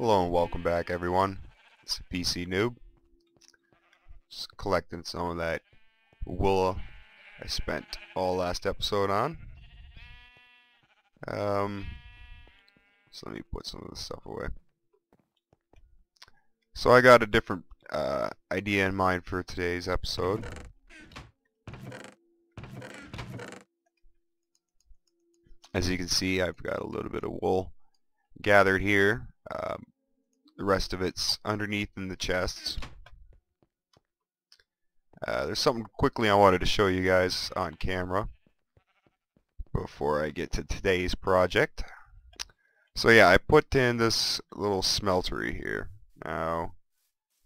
Hello and welcome back everyone. It's PC Noob. Just collecting some of that wool I spent all last episode on. Um, so let me put some of this stuff away. So I got a different uh, idea in mind for today's episode. As you can see, I've got a little bit of wool gathered here. Um, the rest of it's underneath in the chests. Uh, there's something quickly I wanted to show you guys on camera before I get to today's project. So yeah, I put in this little smeltery here. Now,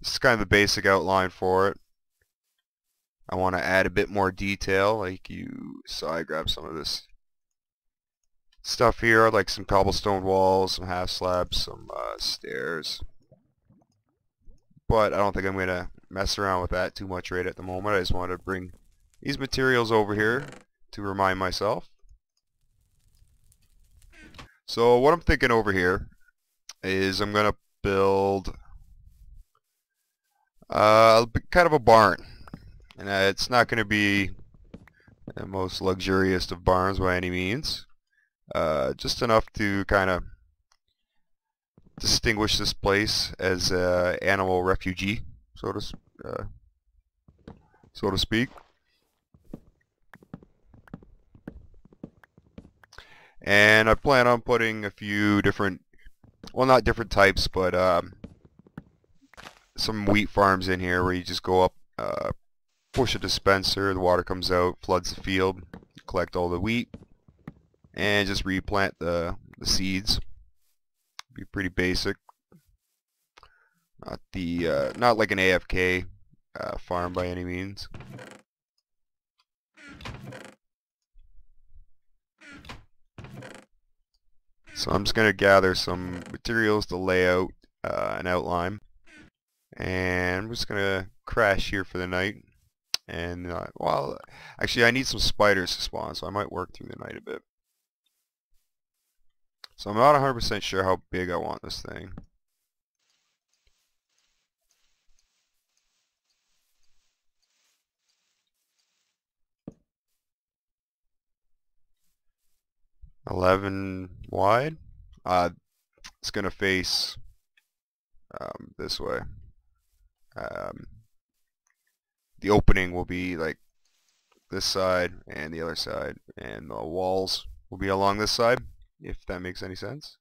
this is kind of the basic outline for it. I want to add a bit more detail, like you saw I grabbed some of this stuff here, like some cobblestone walls, some half slabs, some uh, stairs. But I don't think I'm going to mess around with that too much right at the moment. I just wanted to bring these materials over here to remind myself. So what I'm thinking over here is I'm going to build uh, kind of a barn. And uh, it's not going to be the most luxurious of barns by any means. Uh, just enough to kind of distinguish this place as an animal refugee, so to uh, so to speak. And I plan on putting a few different, well not different types, but um, some wheat farms in here where you just go up, uh, push a dispenser, the water comes out, floods the field, collect all the wheat, and just replant the, the seeds. Be pretty basic. Not the uh, not like an AFK uh, farm by any means. So I'm just going to gather some materials to lay out uh, an outline. And I'm just going to crash here for the night. And, uh, well, actually I need some spiders to spawn, so I might work through the night a bit. So I'm not 100% sure how big I want this thing. Eleven wide. Uh, it's gonna face um, this way. Um, the opening will be like this side and the other side, and the walls will be along this side if that makes any sense.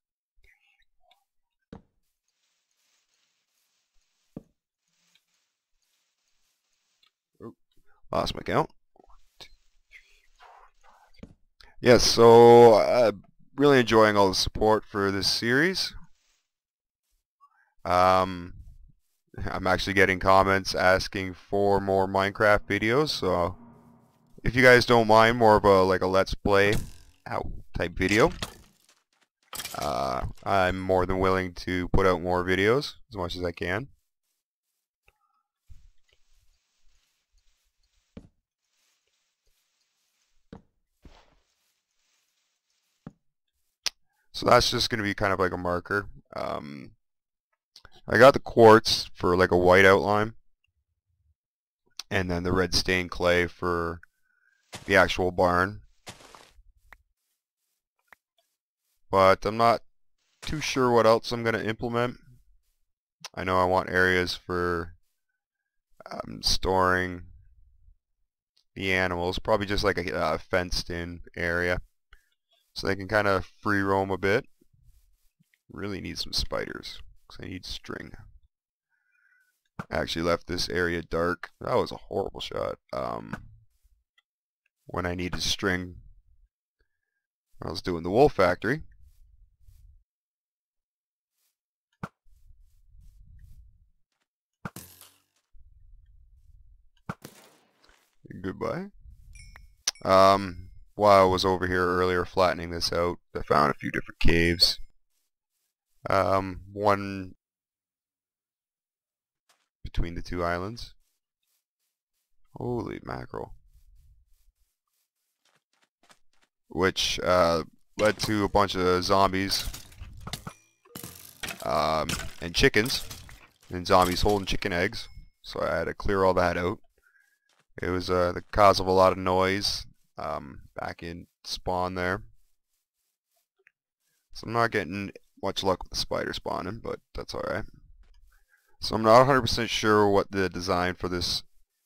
lost my count. Yes, so uh, really enjoying all the support for this series. Um, I'm actually getting comments asking for more Minecraft videos, so if you guys don't mind more of a like a let's play out type video, uh, I'm more than willing to put out more videos as much as I can. So that's just going to be kind of like a marker. Um, I got the quartz for like a white outline. And then the red stained clay for the actual barn. But I'm not too sure what else I'm going to implement. I know I want areas for um, storing the animals, probably just like a uh, fenced in area so they can kind of free roam a bit. Really need some spiders because I need string. I actually left this area dark. That was a horrible shot. Um, when I needed string, I was doing the wool factory. Goodbye. Um, while I was over here earlier flattening this out, I found a few different caves. Um, one between the two islands. Holy mackerel. Which uh, led to a bunch of zombies um, and chickens, and zombies holding chicken eggs. So I had to clear all that out. It was uh, the cause of a lot of noise um, back in spawn there. So I'm not getting much luck with the spider spawning, but that's alright. So I'm not 100% sure what the design for this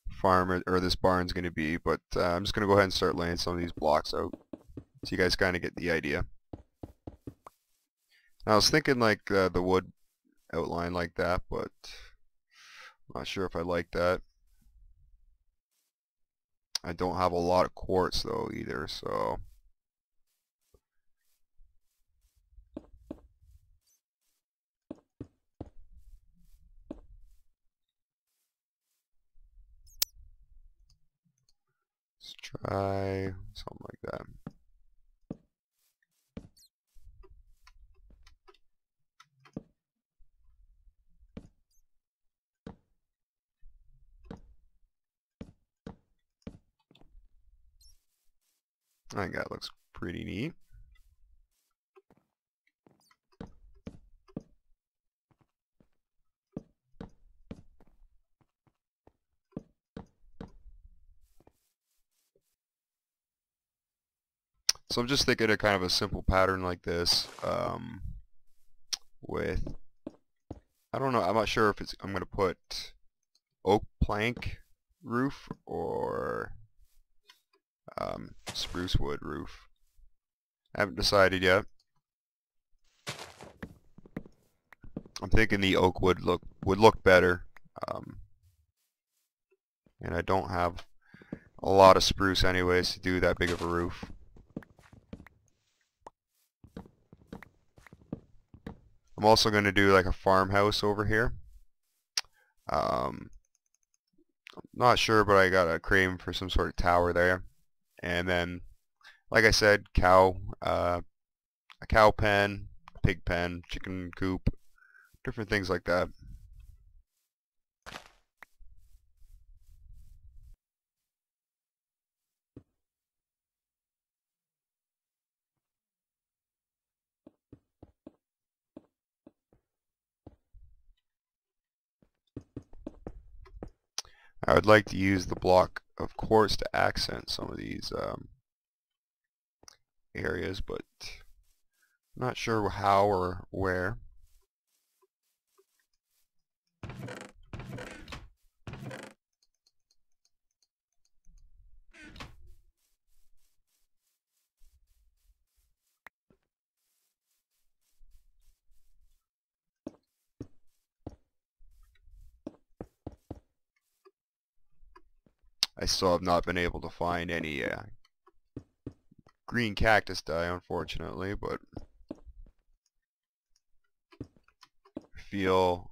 farm or, this barn is going to be, but uh, I'm just going to go ahead and start laying some of these blocks out so you guys kind of get the idea. I was thinking like uh, the wood outline like that, but I'm not sure if I like that. I don't have a lot of quartz though either, so let's try something like that. I think that looks pretty neat. So I'm just thinking of kind of a simple pattern like this um, with, I don't know, I'm not sure if it's, I'm going to put oak plank roof or um, spruce wood roof. I haven't decided yet. I'm thinking the oak would look would look better, um, and I don't have a lot of spruce anyways to do that big of a roof. I'm also going to do like a farmhouse over here. Um, not sure, but I got a crane for some sort of tower there and then like I said cow uh, a cow pen pig pen chicken coop different things like that I would like to use the block of course to accent some of these um, areas, but I'm not sure how or where. I still have not been able to find any uh, green cactus dye, unfortunately, but I feel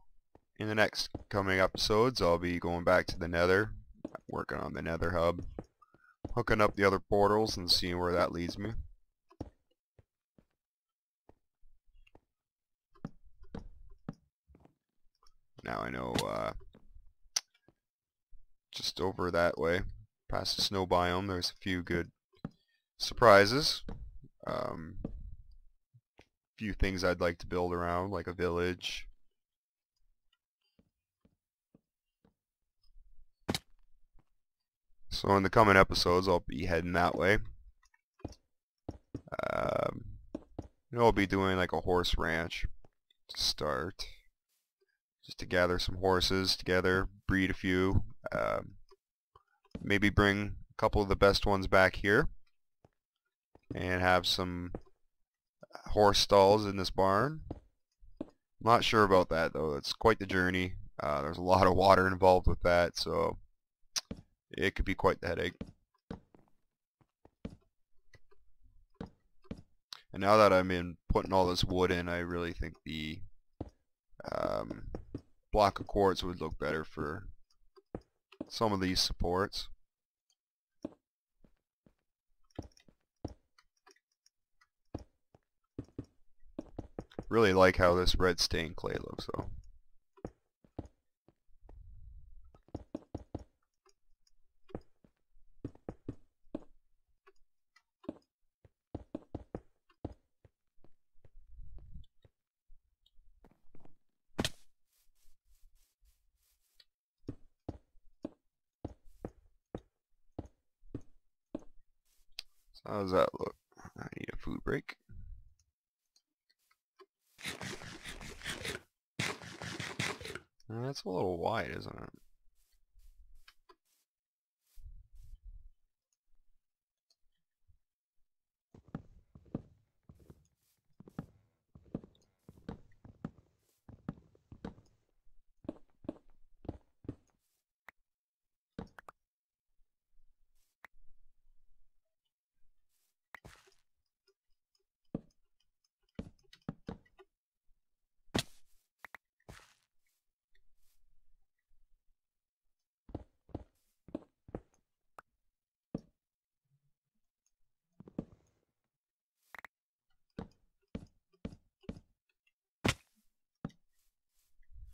in the next coming episodes I'll be going back to the nether, working on the nether hub, hooking up the other portals and seeing where that leads me. Now I know uh, just over that way, past the snow biome, there's a few good surprises. Um, few things I'd like to build around, like a village. So in the coming episodes, I'll be heading that way. Um, I'll be doing like a horse ranch to start just to gather some horses together, breed a few, um, maybe bring a couple of the best ones back here and have some horse stalls in this barn. Not sure about that though. It's quite the journey. Uh, there's a lot of water involved with that, so it could be quite the headache. And now that I'm in putting all this wood in, I really think the um, block of quartz would look better for some of these supports. Really like how this red stained clay looks though. How does that look? I need a food break. That's a little wide, isn't it?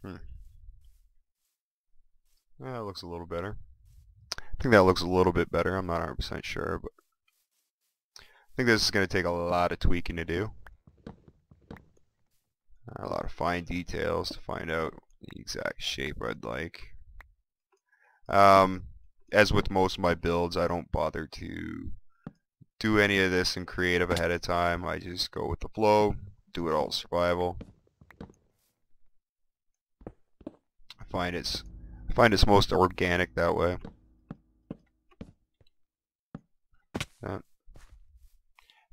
Hmm. Yeah, that looks a little better. I think that looks a little bit better. I'm not 100% sure, but I think this is going to take a lot of tweaking to do. A lot of fine details to find out the exact shape I'd like. Um, as with most of my builds, I don't bother to do any of this in creative ahead of time. I just go with the flow, do it all survival. I find it's I find it's most organic that way.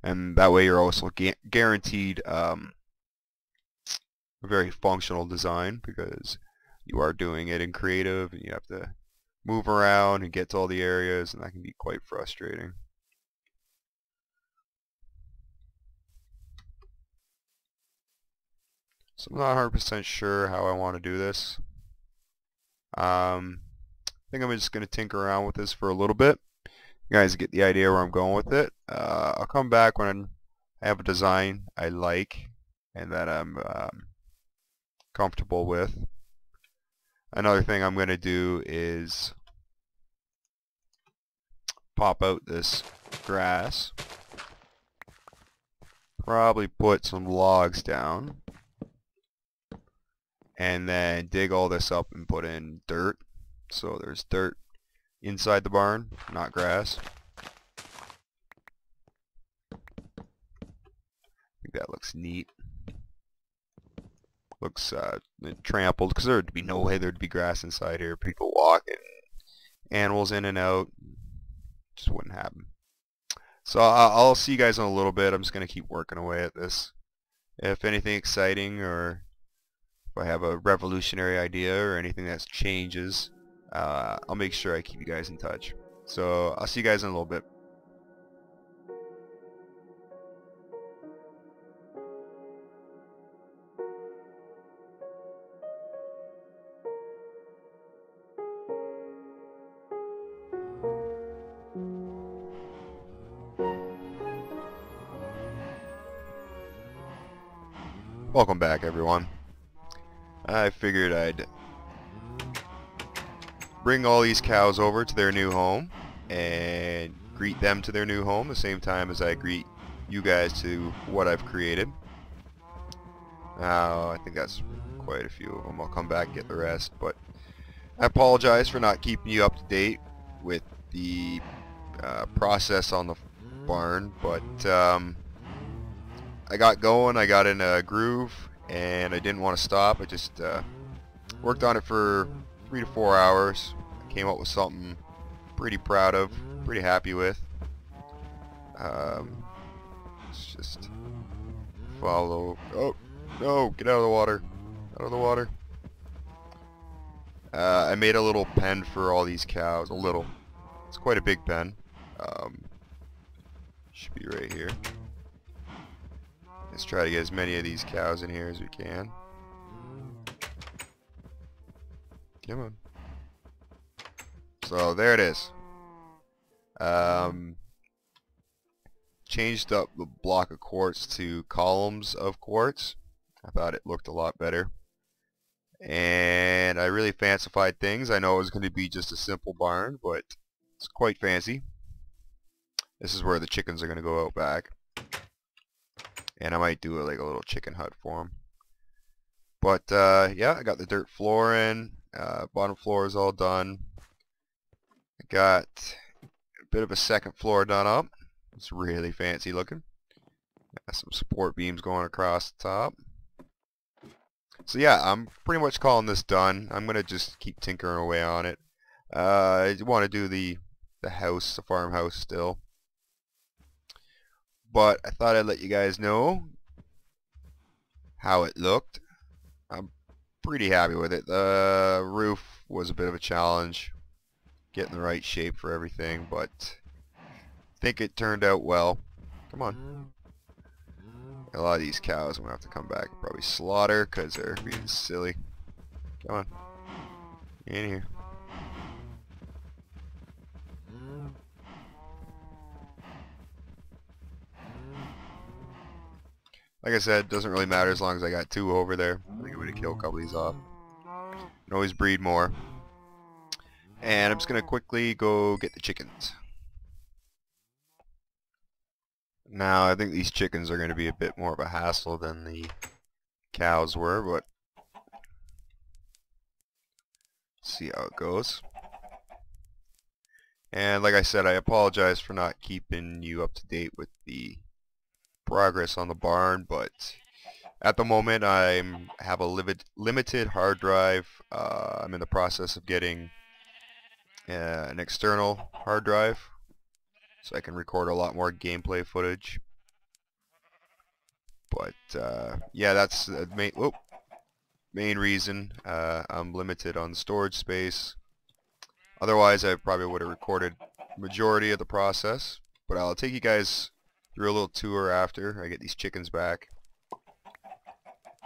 And that way you're also gu guaranteed um, a very functional design because you are doing it in creative and you have to move around and get to all the areas and that can be quite frustrating. So I'm not 100% sure how I want to do this. Um, I think I'm just going to tinker around with this for a little bit. You guys get the idea where I'm going with it. Uh, I'll come back when I have a design I like and that I'm um, comfortable with. Another thing I'm going to do is pop out this grass. Probably put some logs down and then dig all this up and put in dirt. So there's dirt inside the barn, not grass. I think that looks neat. Looks uh, trampled because there'd be no way there'd be grass inside here. People walking, animals in and out. Just wouldn't happen. So I'll see you guys in a little bit. I'm just going to keep working away at this. If anything exciting or I have a revolutionary idea or anything that changes, uh, I'll make sure I keep you guys in touch. So I'll see you guys in a little bit. Welcome back everyone. I figured I'd bring all these cows over to their new home and greet them to their new home the same time as I greet you guys to what I've created. Now, I think that's quite a few of them. I'll come back get the rest, but I apologize for not keeping you up to date with the uh, process on the barn, but um, I got going, I got in a groove, and I didn't want to stop. I just uh, worked on it for three to four hours. I came up with something pretty proud of, pretty happy with. Um, let's just follow. Oh no! Get out of the water! Out of the water! Uh, I made a little pen for all these cows. A little. It's quite a big pen. Um, should be right here. Let's try to get as many of these cows in here as we can. Come on. So there it is. Um, changed up the block of quartz to columns of quartz. I thought it looked a lot better. And I really fancified things. I know it was going to be just a simple barn, but it's quite fancy. This is where the chickens are going to go out back. And I might do a, like a little chicken hut for them. But uh, yeah, I got the dirt floor in. Uh, bottom floor is all done. I got a bit of a second floor done up. It's really fancy looking. Got some support beams going across the top. So yeah, I'm pretty much calling this done. I'm gonna just keep tinkering away on it. Uh, I want to do the the house, the farmhouse still. But I thought I'd let you guys know how it looked. I'm pretty happy with it. The roof was a bit of a challenge, getting the right shape for everything, but I think it turned out well. Come on. A lot of these cows I'm going to have to come back and probably slaughter because they're being silly. Come on. In here. Like I said, doesn't really matter as long as I got two over there. I think I'm going to kill a couple of these off. Can always breed more. And I'm just going to quickly go get the chickens. Now, I think these chickens are going to be a bit more of a hassle than the cows were, but see how it goes. And like I said, I apologize for not keeping you up to date with the progress on the barn, but at the moment I have a limit, limited hard drive. Uh, I'm in the process of getting uh, an external hard drive so I can record a lot more gameplay footage. But uh, yeah, that's the main, whoop, main reason uh, I'm limited on storage space. Otherwise, I probably would have recorded majority of the process. But I'll take you guys through a little tour after I get these chickens back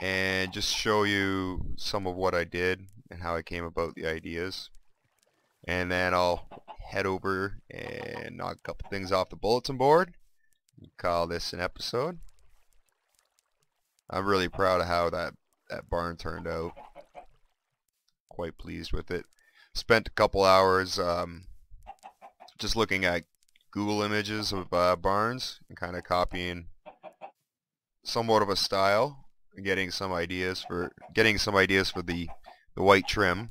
and just show you some of what I did and how I came about the ideas. And then I'll head over and knock a couple things off the bulletin board call this an episode. I'm really proud of how that that barn turned out. Quite pleased with it. Spent a couple hours um, just looking at Google images of uh, barns and kind of copying somewhat of a style and getting some ideas for getting some ideas for the the white trim.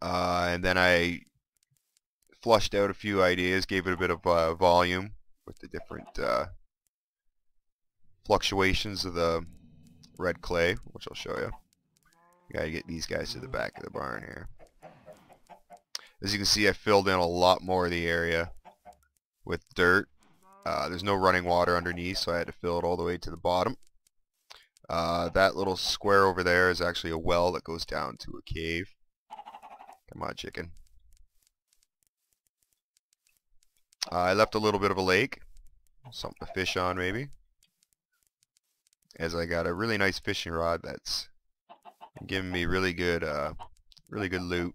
Uh, and then I flushed out a few ideas gave it a bit of uh, volume with the different uh, fluctuations of the red clay which I'll show you. Gotta get these guys to the back of the barn here as you can see, I filled in a lot more of the area with dirt. Uh, there's no running water underneath, so I had to fill it all the way to the bottom. Uh, that little square over there is actually a well that goes down to a cave. Come on, chicken. Uh, I left a little bit of a lake. Something to fish on, maybe. As I got a really nice fishing rod that's giving me really good, uh, really good loot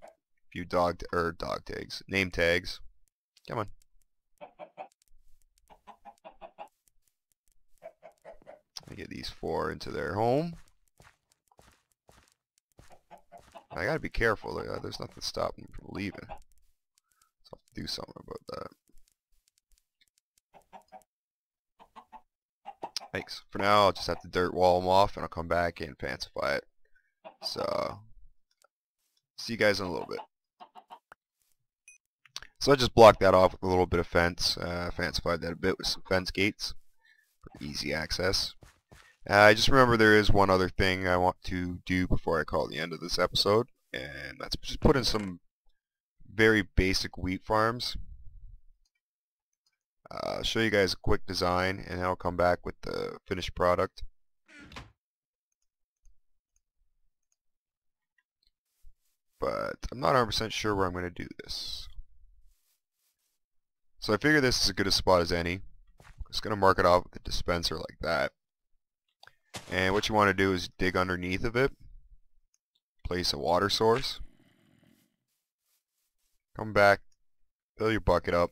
few dog or dog tags, name tags. Come on. I get these four into their home. I gotta be careful. Uh, there's nothing stopping me from leaving. So I'll do something about that. Thanks. For now, I'll just have to dirt wall them off, and I'll come back and fancify it. So, see you guys in a little bit. So I just blocked that off with a little bit of fence. Uh, fancified that a bit with some fence gates for easy access. Uh, I just remember there is one other thing I want to do before I call the end of this episode, and that's just put in some very basic wheat farms. Uh, I'll show you guys a quick design, and I'll come back with the finished product. But I'm not 100% sure where I'm going to do this. So I figure this is as good a spot as any. Just going to mark it off with a dispenser like that. And what you want to do is dig underneath of it. Place a water source. Come back. Fill your bucket up.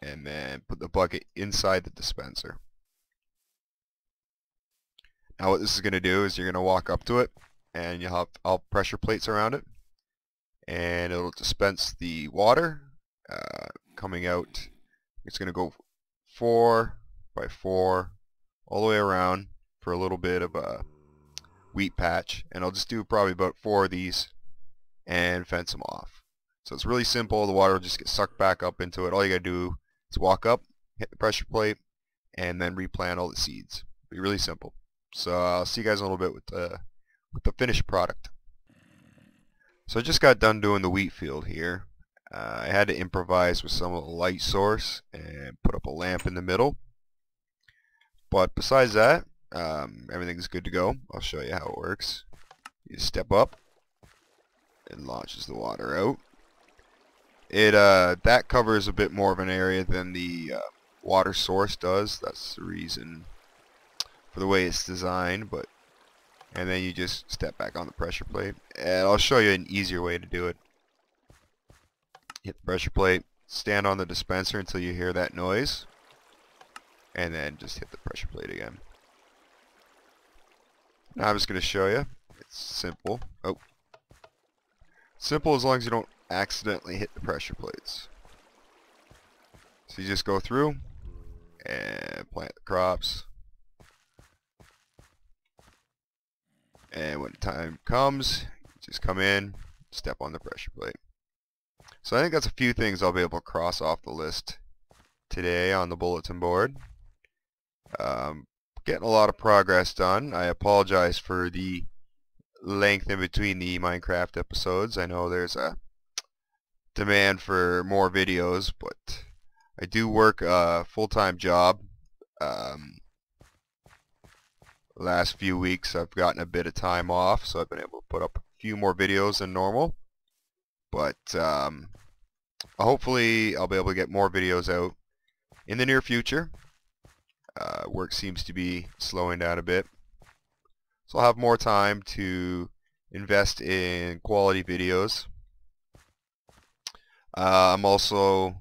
And then put the bucket inside the dispenser. Now what this is going to do is you're going to walk up to it. And you'll have all pressure plates around it. And it'll dispense the water. Uh, coming out. It's going to go 4 by 4 all the way around for a little bit of a wheat patch. And I'll just do probably about four of these and fence them off. So it's really simple. The water will just get sucked back up into it. All you gotta do is walk up, hit the pressure plate, and then replant all the seeds. Be really simple. So I'll see you guys in a little bit with the with the finished product. So I just got done doing the wheat field here. Uh, I had to improvise with some of the light source and put up a lamp in the middle. But besides that, um, everything's good to go. I'll show you how it works. You step up, it launches the water out. It uh, that covers a bit more of an area than the uh, water source does. That's the reason for the way it's designed. But and then you just step back on the pressure plate, and I'll show you an easier way to do it. Hit the pressure plate, stand on the dispenser until you hear that noise, and then just hit the pressure plate again. Now I'm just going to show you. It's simple. Oh. Simple as long as you don't accidentally hit the pressure plates. So you just go through and plant the crops. And when the time comes, just come in, step on the pressure plate. So I think that's a few things I'll be able to cross off the list today on the bulletin board. Um, getting a lot of progress done. I apologize for the length in between the Minecraft episodes. I know there's a demand for more videos, but I do work a full-time job. Um, last few weeks I've gotten a bit of time off, so I've been able to put up a few more videos than normal. But um, hopefully I'll be able to get more videos out in the near future. Uh, work seems to be slowing down a bit. So I'll have more time to invest in quality videos. Uh, I'm also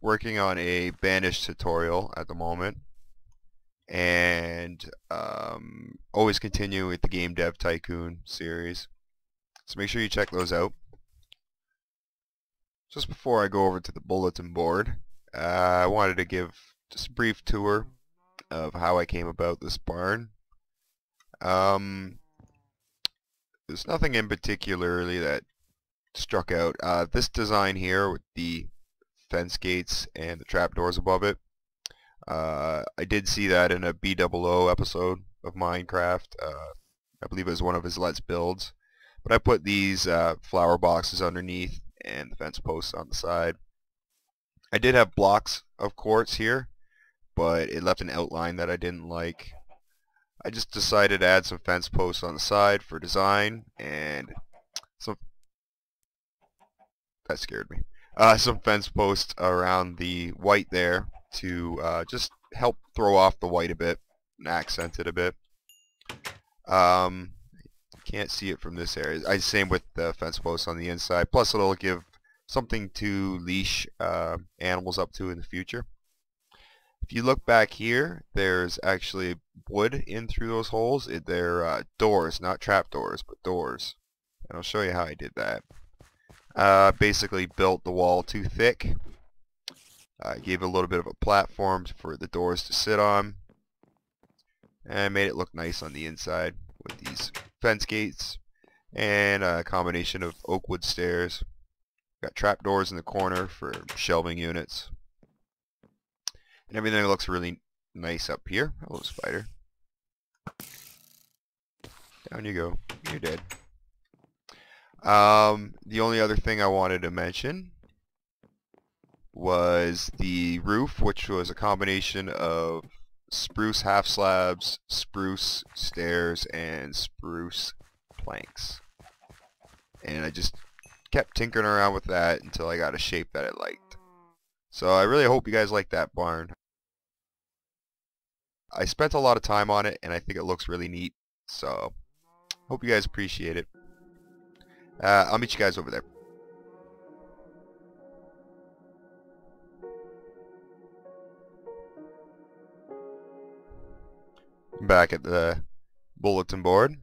working on a Banished tutorial at the moment and um, always continue with the Game Dev Tycoon series. So make sure you check those out. Just before I go over to the bulletin board, uh, I wanted to give just a brief tour of how I came about this barn. Um, there's nothing in particularly that struck out. Uh, this design here with the fence gates and the trapdoors above it, uh, I did see that in a BOO episode of Minecraft. Uh, I believe it was one of his Let's Builds. But I put these uh, flower boxes underneath and the fence posts on the side. I did have blocks of quartz here, but it left an outline that I didn't like. I just decided to add some fence posts on the side for design and some that scared me. Uh, some fence posts around the white there to uh, just help throw off the white a bit and accent it a bit. Um, can't see it from this area. I same with the fence posts on the inside. Plus, it'll give something to leash uh, animals up to in the future. If you look back here, there's actually wood in through those holes. It, they're uh, doors, not trap doors, but doors. And I'll show you how I did that. Uh, basically built the wall too thick. I gave a little bit of a platform for the doors to sit on. And made it look nice on the inside with these fence gates and a combination of oak wood stairs. Got trap doors in the corner for shelving units. And everything looks really nice up here. Hello, spider. Down you go. You're dead. Um, the only other thing I wanted to mention was the roof, which was a combination of spruce half slabs, spruce stairs, and spruce planks. And I just kept tinkering around with that until I got a shape that I liked. So I really hope you guys like that barn. I spent a lot of time on it and I think it looks really neat. So hope you guys appreciate it. Uh, I'll meet you guys over there. Back at the bulletin board.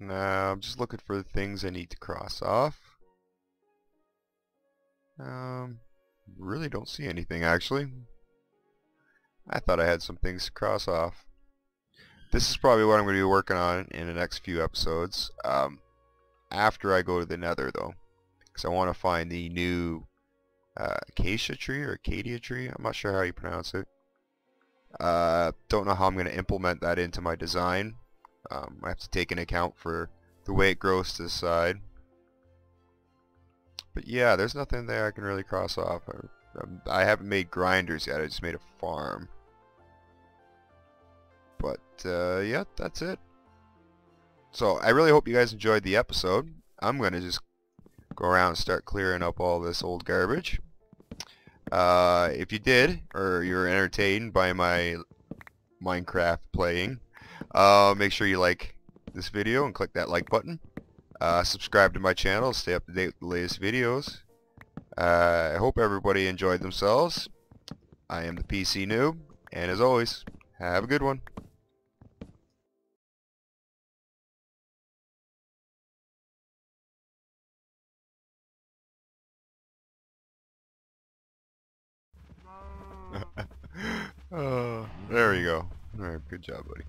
Now I'm just looking for the things I need to cross off. Um, really don't see anything actually. I thought I had some things to cross off. this is probably what I'm going to be working on in the next few episodes. Um, after I go to the nether though. Because I want to find the new acacia tree or acadia tree. I'm not sure how you pronounce it. Uh, don't know how I'm going to implement that into my design. Um, I have to take into account for the way it grows to the side. But yeah, there's nothing there I can really cross off. I, um, I haven't made grinders yet, I just made a farm. But uh, yeah, that's it. So I really hope you guys enjoyed the episode. I'm going to just go around and start clearing up all this old garbage. Uh, if you did, or you're entertained by my Minecraft playing, uh, make sure you like this video and click that like button. Uh, subscribe to my channel, stay up to date with the latest videos. Uh, I hope everybody enjoyed themselves. I am the PC Noob, and as always, have a good one. Oh, there you go. Alright, good job, buddy.